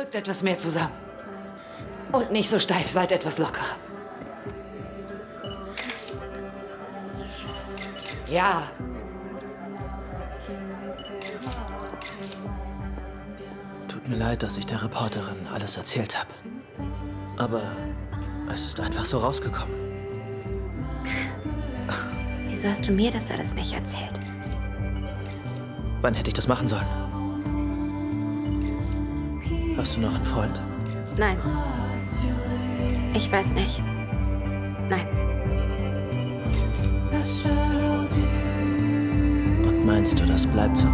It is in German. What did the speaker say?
Rückt etwas mehr zusammen. Und nicht so steif, seid etwas lockerer. Ja. Tut mir leid, dass ich der Reporterin alles erzählt habe. Aber es ist einfach so rausgekommen. Wieso hast du mir das alles nicht erzählt? Wann hätte ich das machen sollen? Hast du noch einen Freund? Nein. Ich weiß nicht. Nein. Und meinst du, das bleibt so?